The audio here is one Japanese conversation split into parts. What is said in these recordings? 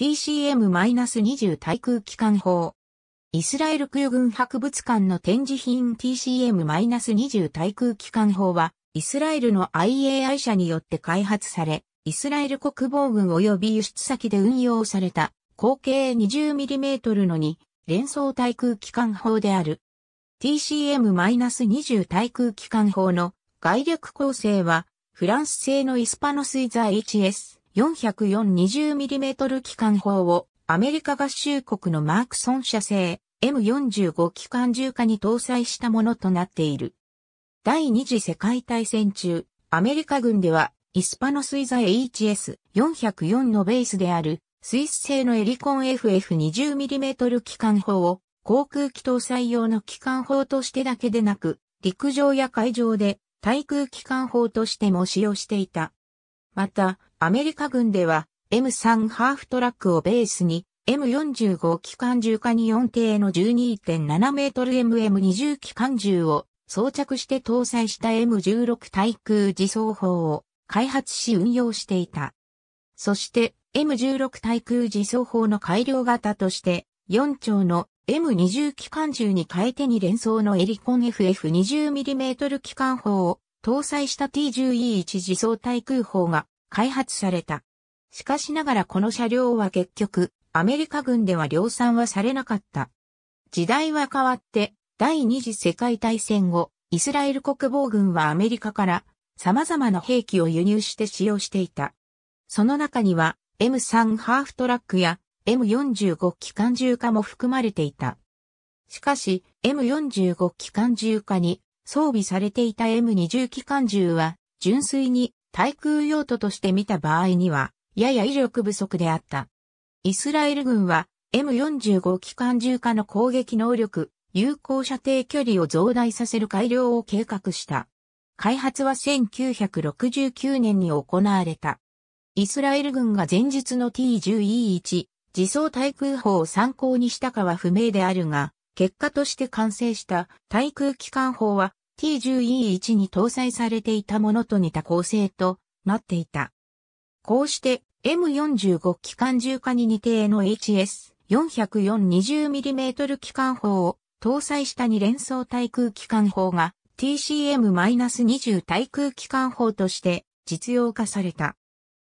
TCM-20 対空機関砲。イスラエル空軍博物館の展示品 TCM-20 対空機関砲は、イスラエルの IAI 社によって開発され、イスラエル国防軍及び輸出先で運用された、口径 20mm の2、連装対空機関砲である。TCM-20 対空機関砲の概略構成は、フランス製のイスパノスイザー HS 404-20mm 機関砲をアメリカ合衆国のマークソン社製 M45 機関銃化に搭載したものとなっている。第二次世界大戦中、アメリカ軍ではイスパノスイザ HS404 のベースであるスイス製のエリコン FF20mm 機関砲を航空機搭載用の機関砲としてだけでなく、陸上や海上で対空機関砲としても使用していた。また、アメリカ軍では M3 ハーフトラックをベースに M45 機関銃化に4艇の12.7メートル MM20 機関銃を装着して搭載した M16 対空自走砲を開発し運用していた。そして M16 対空自走砲の改良型として4丁の M20 機関銃に変えてに連装のエリコン FF20mm 機関砲を搭載した T10E1 自走対空砲が開発された。しかしながらこの車両は結局、アメリカ軍では量産はされなかった。時代は変わって、第二次世界大戦後、イスラエル国防軍はアメリカから様々な兵器を輸入して使用していた。その中には M3 ハーフトラックや M45 機関銃化も含まれていた。しかし M45 機関銃化に装備されていた M20 機関銃は純粋に対空用途として見た場合にはやや威力不足であった。イスラエル軍は M45 機関銃化の攻撃能力、有効射程距離を増大させる改良を計画した。開発は1969年に行われた。イスラエル軍が前述の T10E1 自走対空砲を参考にしたかは不明であるが、結果として完成した対空機関砲は T10E1 に搭載されていたものと似た構成となっていた。こうして M45 機関銃化に似ての HS404-20mm 機関砲を搭載した2連装対空機関砲が TCM-20 対空機関砲として実用化された。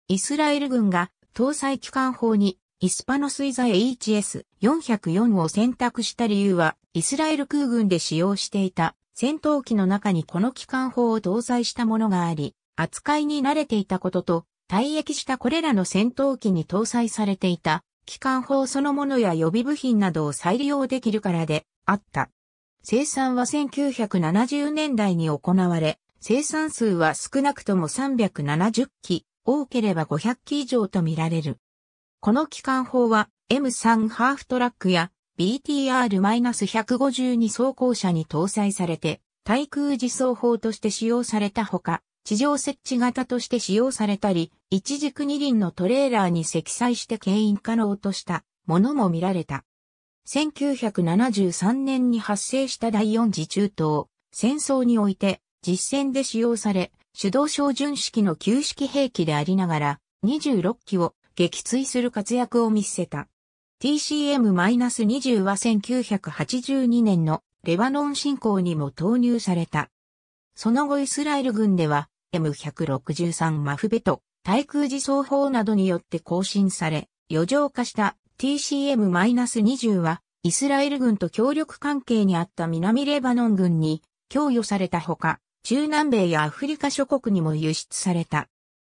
イスラエル軍が搭載機関砲にイスパノスイザ HS404 を選択した理由はイスラエル空軍で使用していた戦闘機の中にこの機関砲を搭載したものがあり、扱いに慣れていたことと退役したこれらの戦闘機に搭載されていた機関砲そのものや予備部品などを再利用できるからであった。生産は1970年代に行われ、生産数は少なくとも370機、多ければ500機以上とみられる。この機関砲は M3 ハーフトラックや BTR-152 装甲車に搭載されて、対空自走砲として使用されたほか、地上設置型として使用されたり、一軸二輪のトレーラーに積載して牽引可能としたものも見られた。1973年に発生した第四次中東戦争において実戦で使用され、手動小巡式の旧式兵器でありながら26機を撃墜する活躍を見せた。TCM-20 は1982年のレバノン侵攻にも投入された。その後イスラエル軍では M163 マフベト、対空自走砲などによって更新され、余剰化した TCM-20 は、イスラエル軍と協力関係にあった南レバノン軍に供与されたほか、中南米やアフリカ諸国にも輸出された。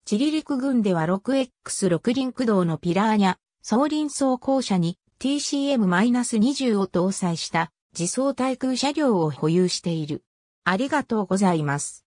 チリ陸軍では 6X6 リンク道のピラーニャ、総輪装甲車に TCM-20 を搭載した自走対空車両を保有している。ありがとうございます。